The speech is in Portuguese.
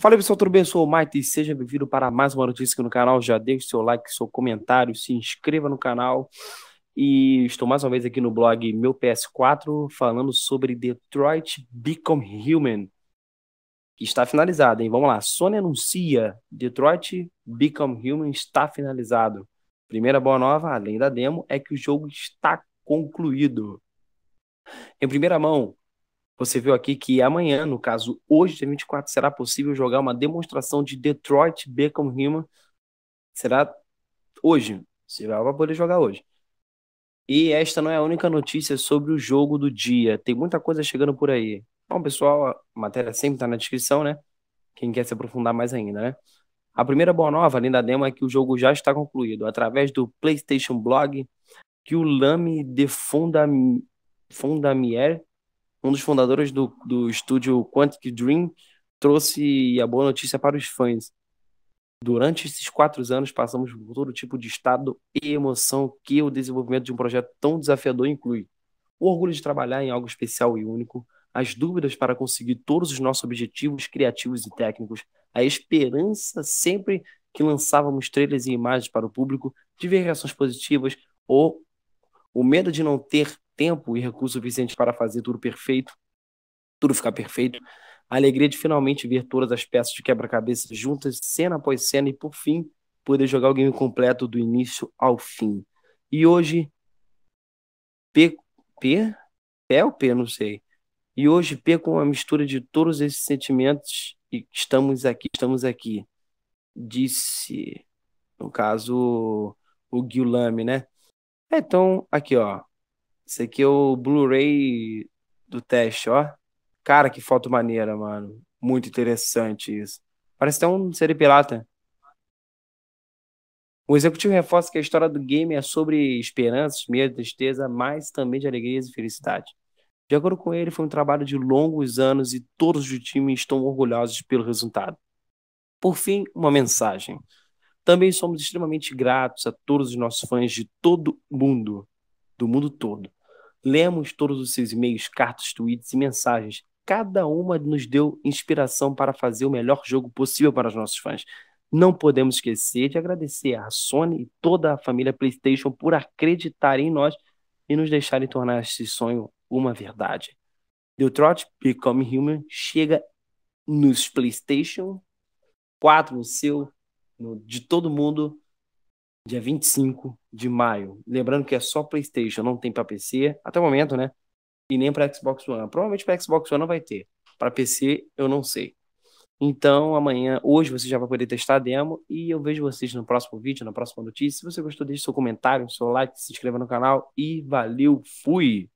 Fala pessoal, tudo bem? Eu sou o Mike e seja bem-vindo para mais uma notícia aqui no canal. Já deixe seu like, seu comentário, se inscreva no canal. E estou mais uma vez aqui no blog Meu PS4 falando sobre Detroit Become Human, que está finalizado, hein? Vamos lá. Sony anuncia Detroit Become Human está finalizado. Primeira boa nova, além da demo, é que o jogo está concluído. Em primeira mão, você viu aqui que amanhã, no caso hoje, dia 24, será possível jogar uma demonstração de Detroit Become Human. Será hoje. Você vai poder jogar hoje. E esta não é a única notícia sobre o jogo do dia. Tem muita coisa chegando por aí. Bom, pessoal, a matéria sempre está na descrição, né? Quem quer se aprofundar mais ainda, né? A primeira boa nova, além da demo, é que o jogo já está concluído. Através do PlayStation Blog, que o Lame de Fondamier um dos fundadores do, do estúdio Quantic Dream, trouxe a boa notícia para os fãs. Durante esses quatro anos, passamos por todo tipo de estado e emoção que o desenvolvimento de um projeto tão desafiador inclui. O orgulho de trabalhar em algo especial e único, as dúvidas para conseguir todos os nossos objetivos criativos e técnicos, a esperança sempre que lançávamos trailers e imagens para o público de ver reações positivas ou o medo de não ter tempo e recursos suficientes para fazer tudo perfeito, tudo ficar perfeito, a alegria de finalmente ver todas as peças de quebra-cabeça juntas, cena após cena, e por fim, poder jogar o game completo do início ao fim. E hoje, P, P, P ou P, não sei. E hoje, P com uma mistura de todos esses sentimentos, e estamos aqui, estamos aqui. Disse, no caso, o Guilherme, né? Então, aqui, ó. Esse aqui é o Blu-ray do teste, ó. Cara, que foto maneira, mano. Muito interessante isso. Parece até um série pirata. O executivo reforça que a história do game é sobre esperanças, medo, tristeza, mas também de alegrias e felicidade. De acordo com ele, foi um trabalho de longos anos e todos do time estão orgulhosos pelo resultado. Por fim, uma mensagem. Também somos extremamente gratos a todos os nossos fãs de todo mundo, do mundo todo, Lemos todos os seus e-mails, cartas, tweets e mensagens. Cada uma nos deu inspiração para fazer o melhor jogo possível para os nossos fãs. Não podemos esquecer de agradecer a Sony e toda a família PlayStation por acreditar em nós e nos deixarem tornar esse sonho uma verdade. Detroit Become Human chega nos PlayStation 4, no seu, no, de todo mundo, dia 25 de maio. Lembrando que é só PlayStation, não tem para PC até o momento, né? E nem para Xbox One. Provavelmente para Xbox One não vai ter. Para PC eu não sei. Então, amanhã, hoje você já vai poder testar a demo e eu vejo vocês no próximo vídeo, na próxima notícia. Se você gostou, deixe seu comentário, seu like, se inscreva no canal e valeu, fui!